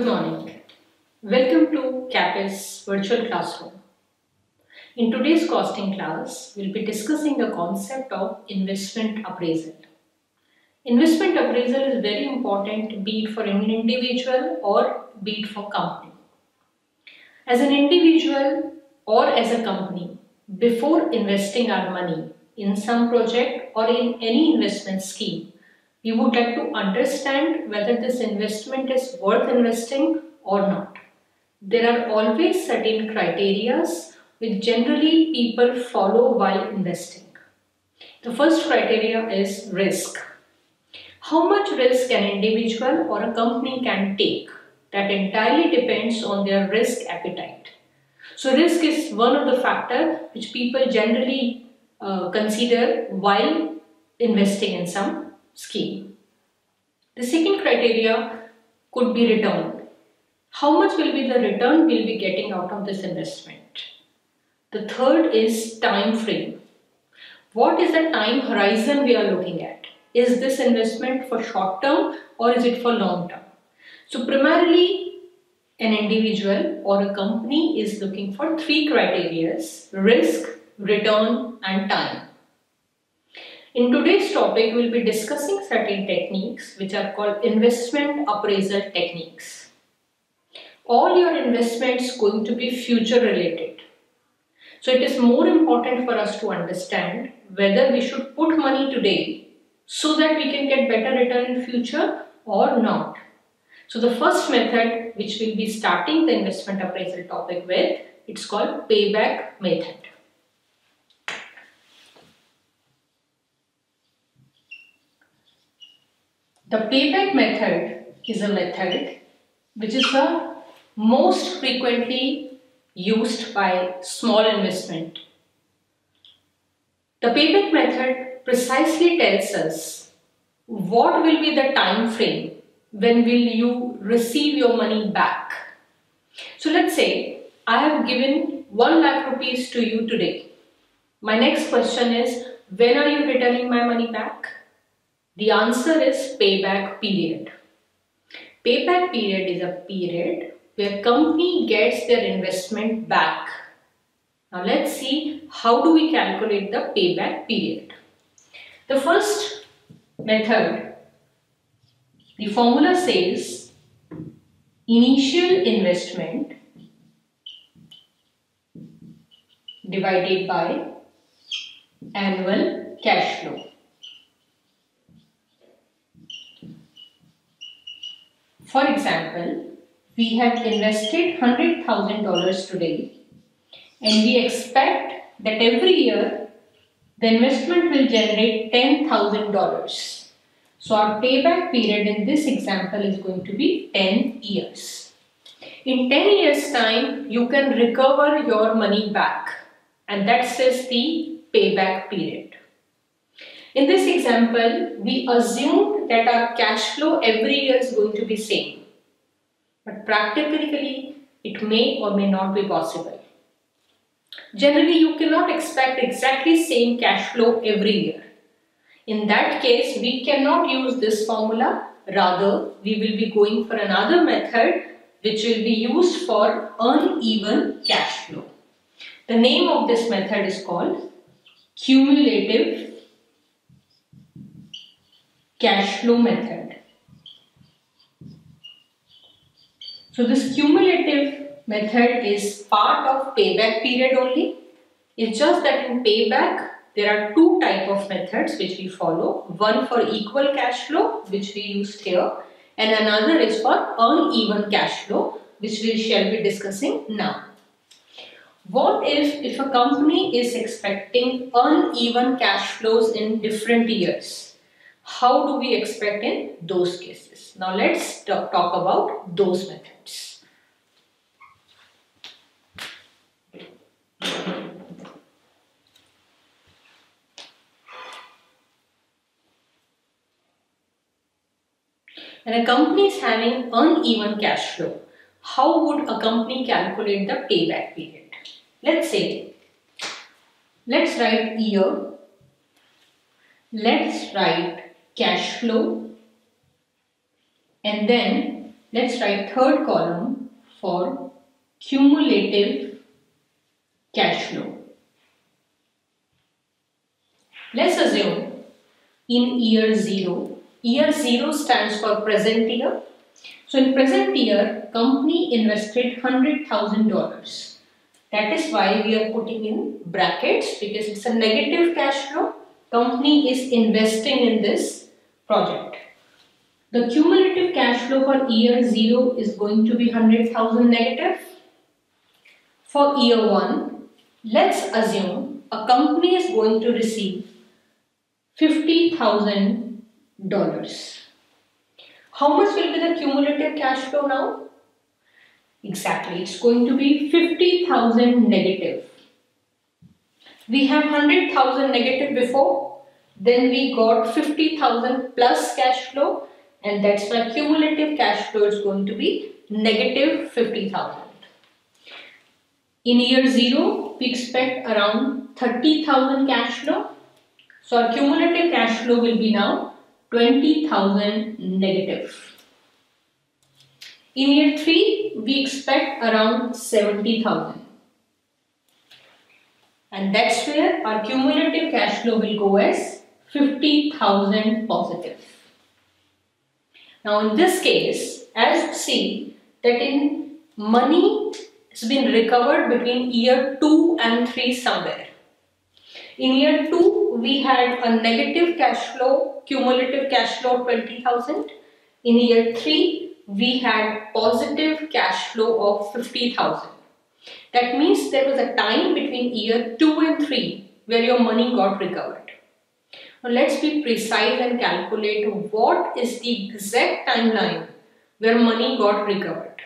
Good morning. Welcome to CAPIS virtual classroom. In today's costing class, we'll be discussing the concept of investment appraisal. Investment appraisal is very important be it for an individual or be it for company. As an individual or as a company, before investing our money in some project or in any investment scheme, we would like to understand whether this investment is worth investing or not. There are always certain criterias which generally people follow while investing. The first criteria is risk. How much risk an individual or a company can take that entirely depends on their risk appetite. So risk is one of the factor which people generally uh, consider while investing in some scheme. The second criteria could be return. How much will be the return we'll be getting out of this investment? The third is time frame. What is the time horizon we are looking at? Is this investment for short term or is it for long term? So primarily an individual or a company is looking for three criterias, risk, return and time. In today's topic, we'll be discussing certain techniques which are called investment appraisal techniques. All your investments going to be future related. So it is more important for us to understand whether we should put money today so that we can get better return in future or not. So the first method which we'll be starting the investment appraisal topic with, it's called payback method. The payback method is a method which is the most frequently used by small investment. The payback method precisely tells us what will be the time frame when will you receive your money back. So let's say I have given 1 lakh rupees to you today. My next question is when are you returning my money back? The answer is payback period. Payback period is a period where company gets their investment back. Now let's see how do we calculate the payback period. The first method, the formula says initial investment divided by annual cash flow. For example, we have invested $100,000 today and we expect that every year the investment will generate $10,000. So our payback period in this example is going to be 10 years. In 10 years time, you can recover your money back and that says the payback period. In this example, we assume that our cash flow every year is going to be same. But practically, it may or may not be possible. Generally, you cannot expect exactly same cash flow every year. In that case, we cannot use this formula. Rather, we will be going for another method which will be used for uneven cash flow. The name of this method is called cumulative cash flow method. So this cumulative method is part of payback period only. It's just that in payback there are two type of methods which we follow. One for equal cash flow which we used here and another is for uneven cash flow which we shall be discussing now. What if, if a company is expecting uneven cash flows in different years? How do we expect in those cases? Now let's talk, about those methods. When a company is having uneven cash flow, how would a company calculate the payback period? Let's say, let's write year, let's write cash flow and then let's write third column for cumulative cash flow. Let's assume in year 0, year 0 stands for present year. So in present year, company invested $100,000. That is why we are putting in brackets because it's a negative cash flow. Company is investing in this project. The cumulative cash flow for year 0 is going to be 100,000 negative. For year 1, let's assume a company is going to receive $50,000. How much will be the cumulative cash flow now? Exactly, it's going to be 50,000 negative. We have 100,000 negative before, then we got 50,000 plus cash flow and that's why cumulative cash flow is going to be negative 50,000. In year 0, we expect around 30,000 cash flow. So our cumulative cash flow will be now 20,000 negative. In year 3, we expect around 70,000. And that's where our cumulative cash flow will go as 50,000 positive. Now in this case, as see that in money has been recovered between year 2 and 3 somewhere. In year 2, we had a negative cash flow, cumulative cash flow 20,000. In year 3, we had positive cash flow of 50,000. That means there was a time between year 2 and 3 where your money got recovered. Now let's be precise and calculate what is the exact timeline where money got recovered.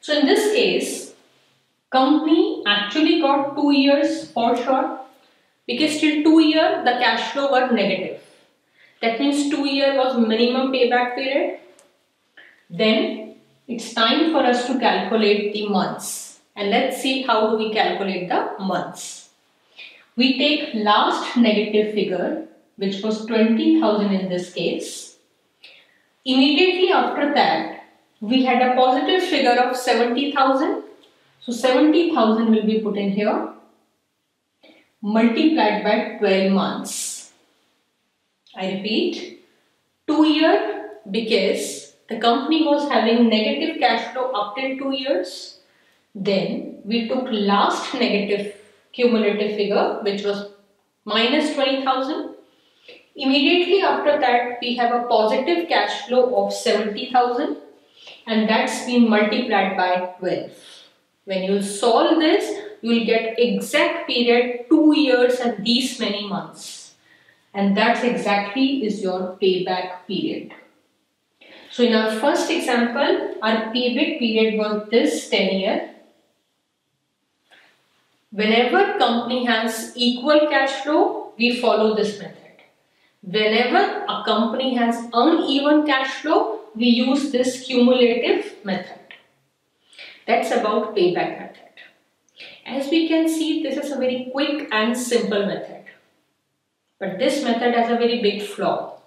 So in this case, company actually got 2 years for sure because till 2 year the cash flow were negative. That means 2 year was minimum payback period. Then it's time for us to calculate the months and let's see how do we calculate the months. We take last negative figure which was 20,000 in this case. Immediately after that we had a positive figure of 70,000. So 70,000 will be put in here multiplied by 12 months. I repeat 2 year because the company was having negative cash flow up till 2 years. Then we took last negative cumulative figure which was minus 20,000. Immediately after that we have a positive cash flow of 70,000 and that's been multiplied by 12. When you solve this you will get exact period 2 years and these many months and that's exactly is your payback period. So in our first example our payback period was this 10 year Whenever company has equal cash flow, we follow this method. Whenever a company has uneven cash flow, we use this cumulative method. That's about payback method. As we can see, this is a very quick and simple method. But this method has a very big flaw.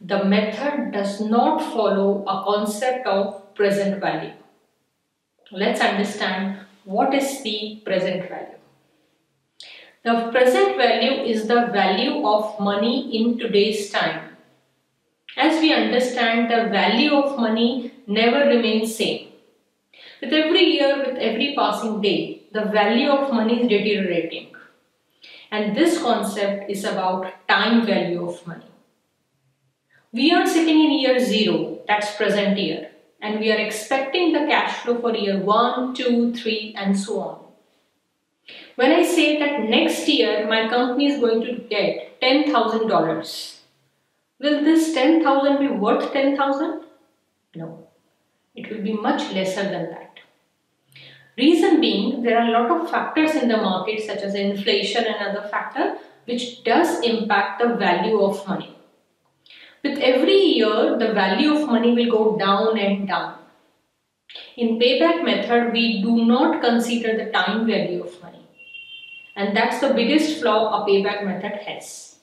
The method does not follow a concept of present value. Let's understand what is the present value? The present value is the value of money in today's time. As we understand, the value of money never remains same. With every year, with every passing day, the value of money is deteriorating. And this concept is about time value of money. We are sitting in year 0, that's present year and we are expecting the cash flow for year 1, 2, 3 and so on. When I say that next year my company is going to get $10,000, will this 10,000 be worth 10,000? No, it will be much lesser than that. Reason being, there are a lot of factors in the market such as inflation and other factor which does impact the value of money. With every year, the value of money will go down and down. In payback method, we do not consider the time value of money. And that's the biggest flaw a payback method has.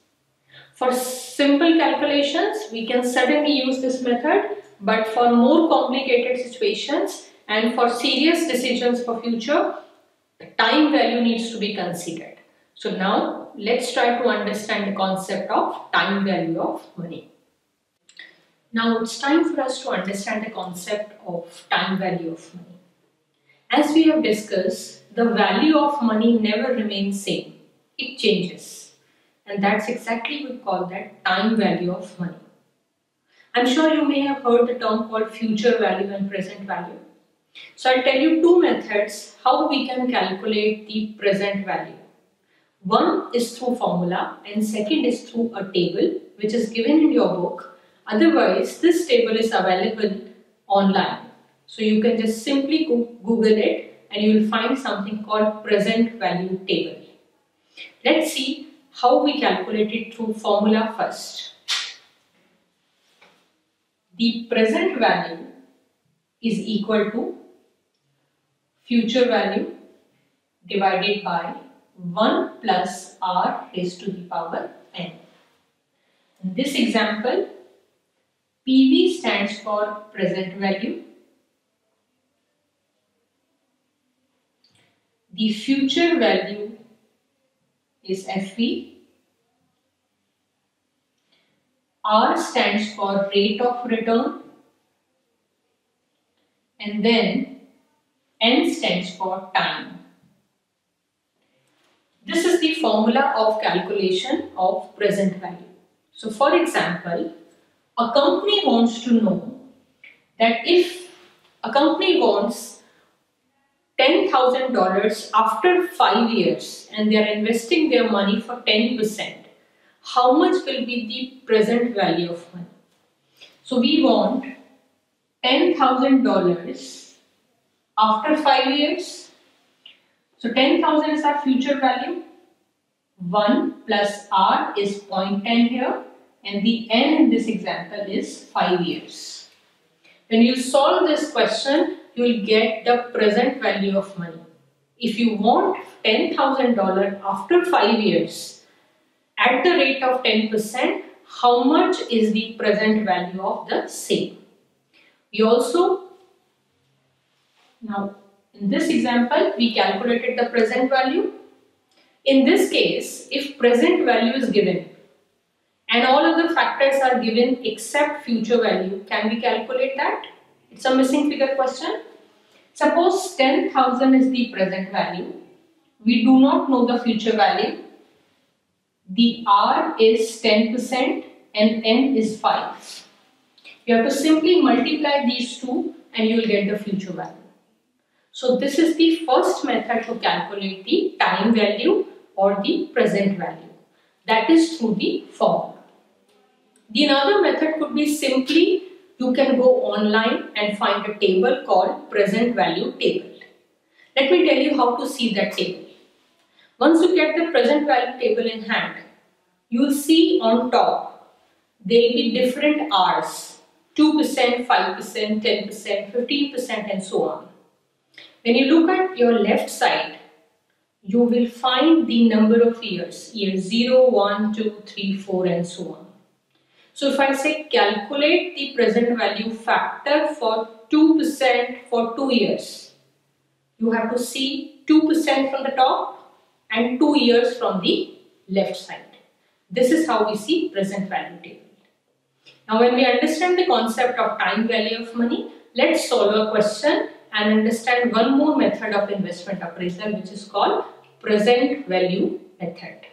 For simple calculations, we can certainly use this method but for more complicated situations and for serious decisions for future, time value needs to be considered. So now let's try to understand the concept of time value of money. Now it's time for us to understand the concept of time value of money. As we have discussed, the value of money never remains same. It changes. And that's exactly we call that time value of money. I'm sure you may have heard the term called future value and present value. So I'll tell you two methods how we can calculate the present value. One is through formula and second is through a table which is given in your book. Otherwise, this table is available online. So you can just simply Google it and you will find something called present value table. Let's see how we calculate it through formula first. The present value is equal to future value divided by 1 plus r raised to the power n. In this example, PV stands for present value. The future value is FV. R stands for rate of return. And then N stands for time. This is the formula of calculation of present value. So for example, a company wants to know that if a company wants $10,000 after 5 years and they are investing their money for 10%, how much will be the present value of money? So we want $10,000 after 5 years so 10,000 is our future value. 1 plus R is 0.10 here and the N in this example is 5 years. When you solve this question, you will get the present value of money. If you want $10,000 after 5 years at the rate of 10%, how much is the present value of the same? We also, now in this example, we calculated the present value. In this case, if present value is given and all other factors are given except future value, can we calculate that? It's a missing figure question. Suppose 10,000 is the present value. We do not know the future value. The R is 10% and N is 5. You have to simply multiply these two and you will get the future value. So this is the first method to calculate the time value or the present value. That is through the formula. The another method could be simply you can go online and find a table called present value table. Let me tell you how to see that table. Once you get the present value table in hand, you will see on top there will be different R's 2%, 5%, 10%, 15% and so on. When you look at your left side, you will find the number of years, year 0, 1, 2, 3, 4 and so on. So if I say calculate the present value factor for 2% for 2 years, you have to see 2% from the top and 2 years from the left side. This is how we see present value table. Now when we understand the concept of time value of money, let's solve a question and understand one more method of investment appraisal which is called present value method.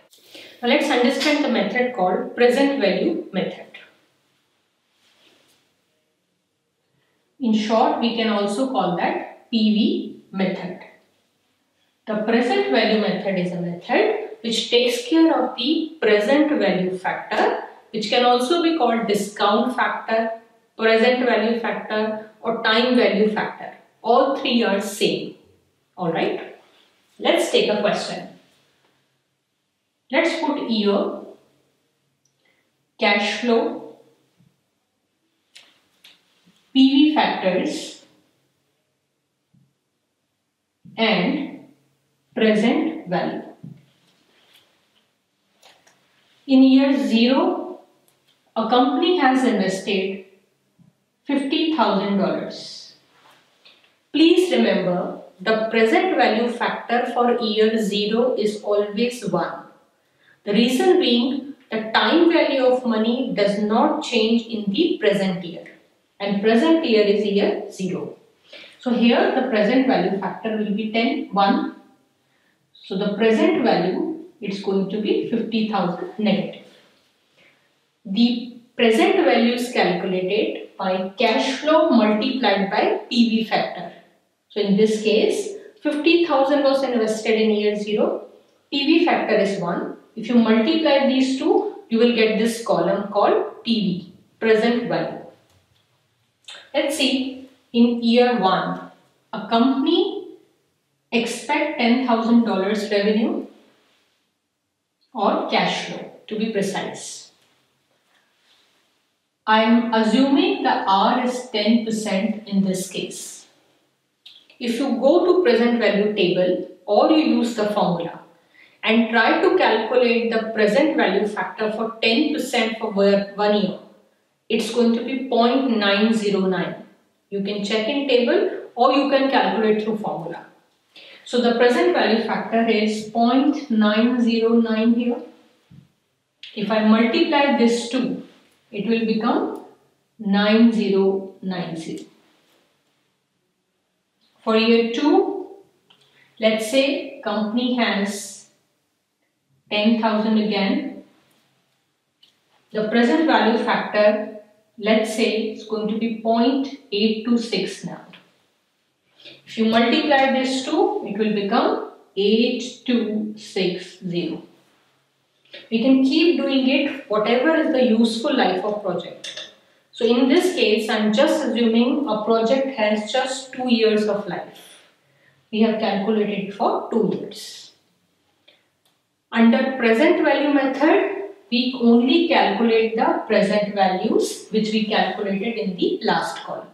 Now let's understand the method called present value method. In short, we can also call that PV method. The present value method is a method which takes care of the present value factor which can also be called discount factor, present value factor or time value factor all three are same. Alright. Let's take a question. Let's put year, cash flow, PV factors and present value. In year 0, a company has invested $50,000. Please remember the present value factor for year 0 is always 1. The reason being the time value of money does not change in the present year and present year is year 0. So here the present value factor will be 10, 1. So the present value it's going to be 50,000 negative. The present value is calculated by cash flow multiplied by PV factor. So in this case 50,000 was invested in year 0. PV factor is 1. If you multiply these two you will get this column called PV present value. Let's see in year 1 a company expect $10,000 revenue or cash flow to be precise. I am assuming the R is 10% in this case. If you go to present value table or you use the formula and try to calculate the present value factor for 10% for one year, it's going to be 0.909. You can check in table or you can calculate through formula. So the present value factor is 0.909 here. If I multiply this two, it will become 9090. For year 2, let's say company has 10,000 again. The present value factor, let's say, is going to be 0.826 now. If you multiply this two, it will become 8260. We can keep doing it whatever is the useful life of project. So in this case, I'm just assuming a project has just two years of life. We have calculated for two years. Under present value method, we only calculate the present values which we calculated in the last column.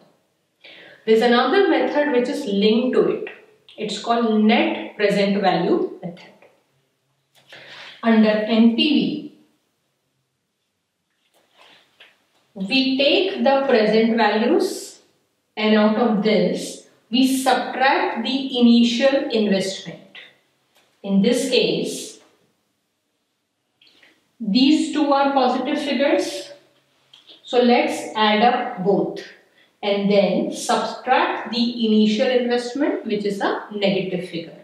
There's another method which is linked to it. It's called net present value method. Under NPV, we take the present values and out of this, we subtract the initial investment. In this case, these two are positive figures. So let's add up both and then subtract the initial investment which is a negative figure.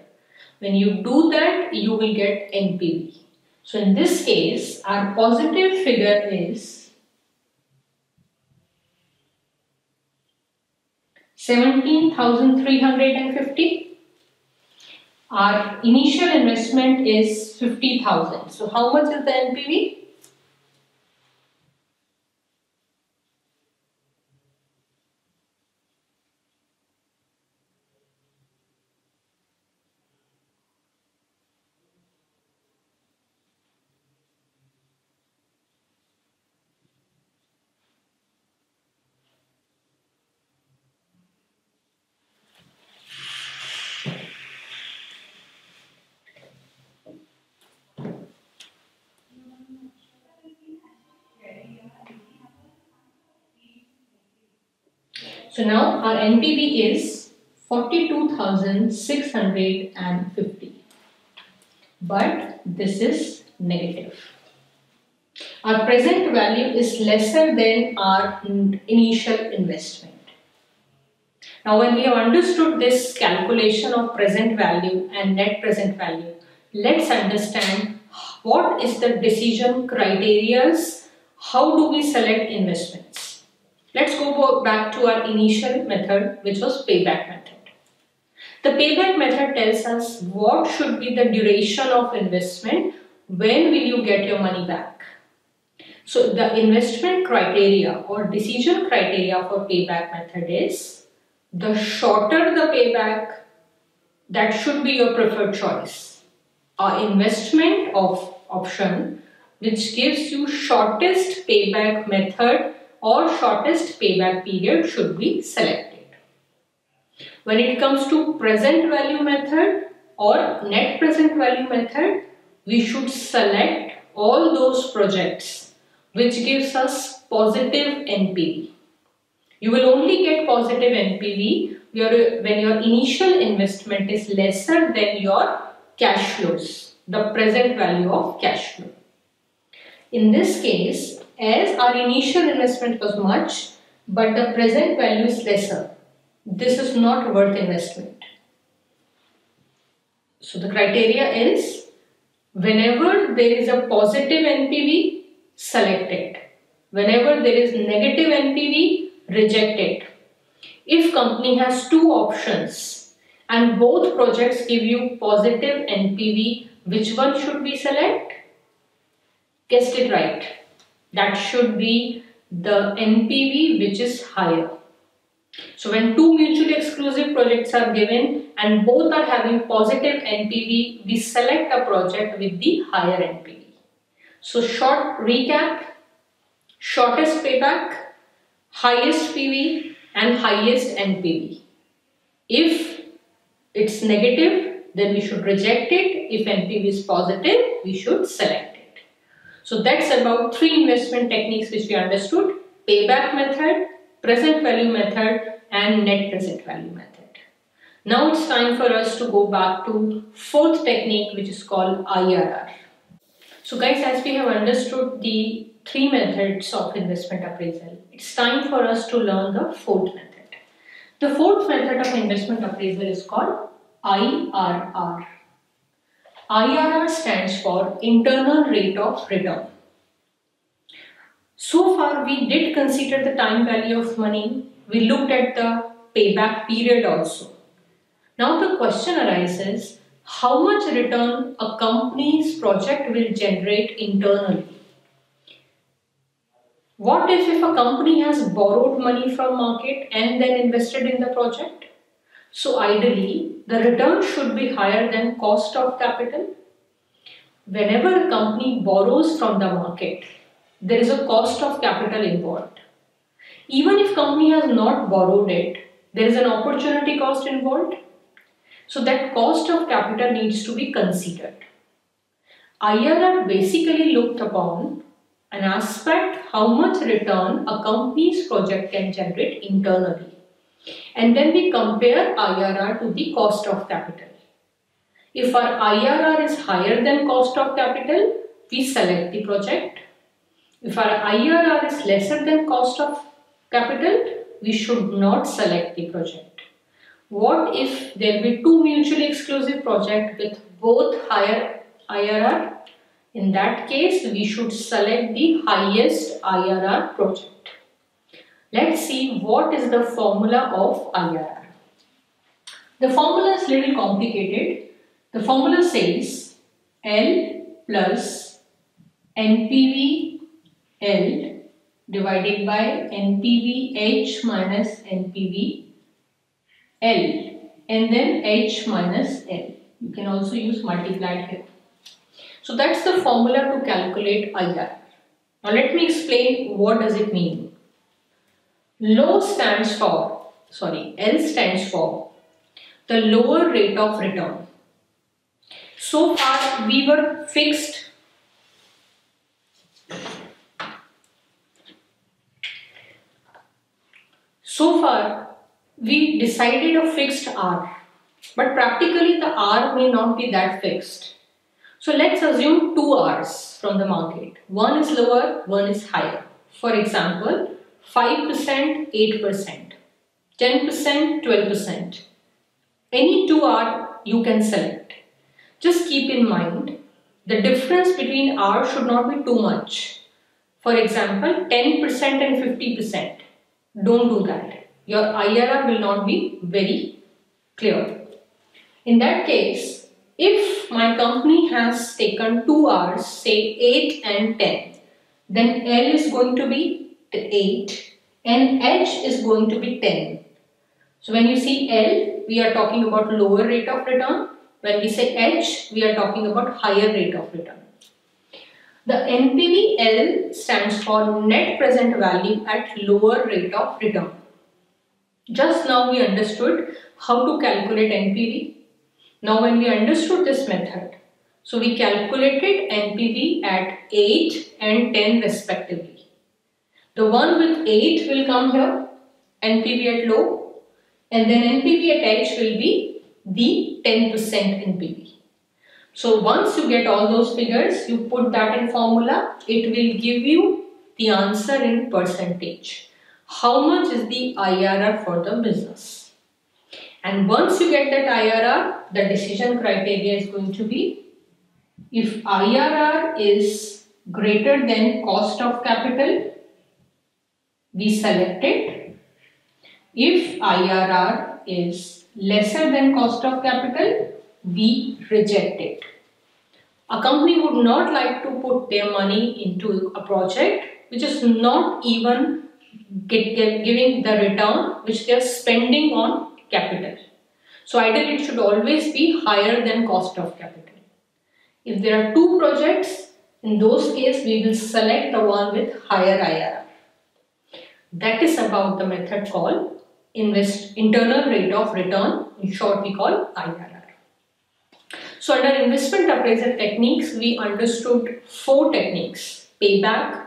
When you do that, you will get NPV. So in this case, our positive figure is 17,350. Our initial investment is 50,000. So how much is the NPV? So now our NPV is 42,650 but this is negative. Our present value is lesser than our initial investment. Now when we have understood this calculation of present value and net present value, let's understand what is the decision criterias, how do we select investments. Let's go back to our initial method which was payback method. The payback method tells us what should be the duration of investment, when will you get your money back. So the investment criteria or decision criteria for payback method is the shorter the payback, that should be your preferred choice. Our investment of option which gives you shortest payback method or shortest payback period should be selected. When it comes to present value method or net present value method, we should select all those projects which gives us positive NPV. You will only get positive NPV when your initial investment is lesser than your cash flows, the present value of cash flow. In this case, as our initial investment was much, but the present value is lesser, this is not worth investment. So the criteria is whenever there is a positive NPV, select it. Whenever there is negative NPV, reject it. If company has two options and both projects give you positive NPV, which one should we select? Guessed it right. That should be the NPV which is higher. So when two mutually exclusive projects are given and both are having positive NPV, we select a project with the higher NPV. So short recap, shortest payback, highest PV and highest NPV. If it's negative, then we should reject it. If NPV is positive, we should select it. So that's about three investment techniques which we understood. Payback method, present value method and net present value method. Now it's time for us to go back to fourth technique which is called IRR. So guys as we have understood the three methods of investment appraisal, it's time for us to learn the fourth method. The fourth method of investment appraisal is called IRR. IRR stands for internal rate of return. So far we did consider the time value of money. We looked at the payback period also. Now the question arises, how much return a company's project will generate internally? What if, if a company has borrowed money from market and then invested in the project? So ideally, the return should be higher than cost of capital. Whenever a company borrows from the market, there is a cost of capital involved. Even if company has not borrowed it, there is an opportunity cost involved. So that cost of capital needs to be considered. IRR basically looked upon an aspect how much return a company's project can generate internally. And then we compare IRR to the cost of capital. If our IRR is higher than cost of capital, we select the project if our IRR is lesser than cost of capital, we should not select the project. What if there be two mutually exclusive projects with both higher IRR? In that case, we should select the highest IRR project. Let's see what is the formula of IRR. The formula is little complicated. The formula says L plus NPV L divided by NPV H minus NPV L and then H minus L. You can also use multiplied here. So that's the formula to calculate IR. Now let me explain what does it mean. Low stands for, sorry, L stands for the lower rate of return. So far we were fixed So far, we decided a fixed R, but practically the R may not be that fixed. So let's assume two R's from the market. One is lower, one is higher. For example, 5%, 8%, 10%, 12%. Any two R you can select. Just keep in mind, the difference between R should not be too much. For example, 10% and 50%. Don't do that. Your IRR will not be very clear. In that case, if my company has taken 2 R's, say 8 and 10, then L is going to be 8 and H is going to be 10. So when you see L, we are talking about lower rate of return. When we say H, we are talking about higher rate of return. The NPVL stands for net present value at lower rate of return. Just now we understood how to calculate NPV. Now when we understood this method, so we calculated NPV at 8 and 10 respectively. The one with 8 will come here NPV at low and then NPV at H will be the 10% NPV. So once you get all those figures, you put that in formula, it will give you the answer in percentage. How much is the IRR for the business? And once you get that IRR, the decision criteria is going to be if IRR is greater than cost of capital, we select it. If IRR is lesser than cost of capital, we reject it. A company would not like to put their money into a project which is not even get, get, giving the return which they are spending on capital. So ideally it should always be higher than cost of capital. If there are two projects, in those cases we will select the one with higher IRR. That is about the method called invest internal rate of return, in short we call IRR. So under investment appraisal techniques, we understood four techniques, payback,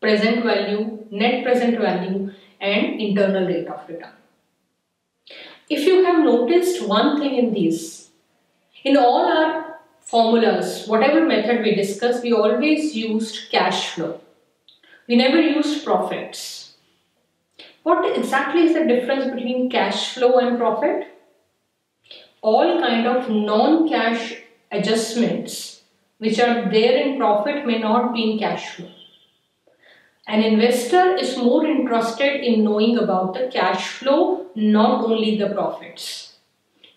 present value, net present value and internal rate of return. If you have noticed one thing in these, in all our formulas, whatever method we discussed, we always used cash flow. We never used profits. What exactly is the difference between cash flow and profit? All kind of non-cash adjustments which are there in profit may not be in cash flow. An investor is more interested in knowing about the cash flow, not only the profits.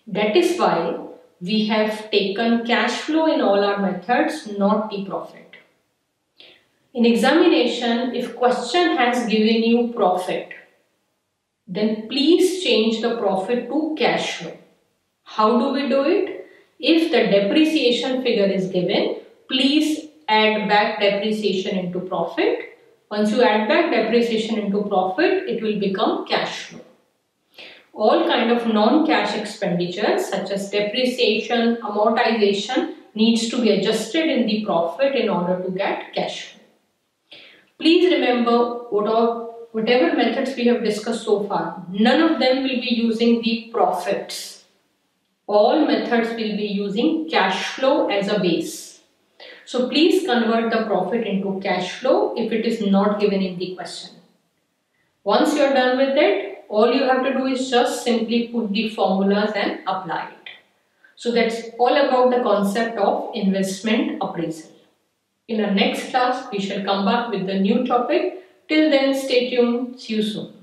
That is why we have taken cash flow in all our methods, not the profit. In examination, if question has given you profit, then please change the profit to cash flow. How do we do it? If the depreciation figure is given, please add back depreciation into profit once you add back depreciation into profit, it will become cash flow. All kind of non-cash expenditures such as depreciation, amortization needs to be adjusted in the profit in order to get cash flow. Please remember whatever methods we have discussed so far, none of them will be using the profits. All methods will be using cash flow as a base. So please convert the profit into cash flow if it is not given in the question. Once you are done with it, all you have to do is just simply put the formulas and apply it. So that's all about the concept of investment appraisal. In our next class, we shall come back with the new topic. Till then, stay tuned. See you soon.